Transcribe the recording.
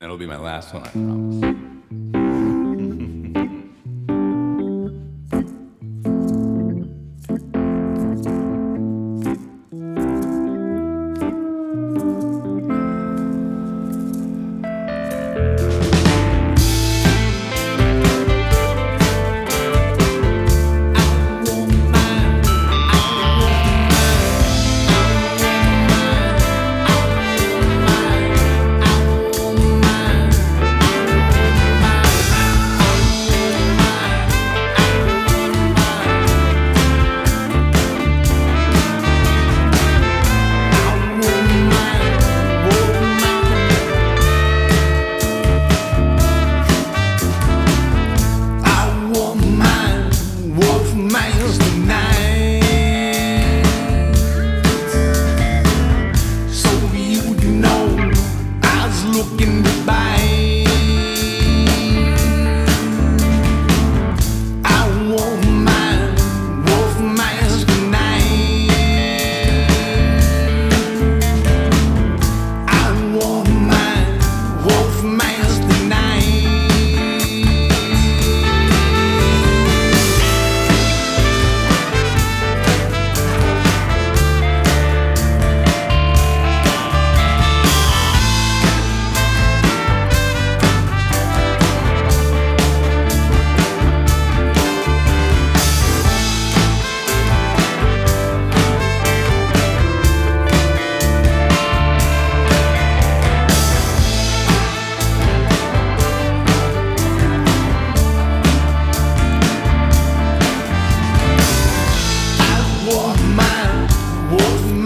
That'll be my last one, I mm. promise. Miles tonight.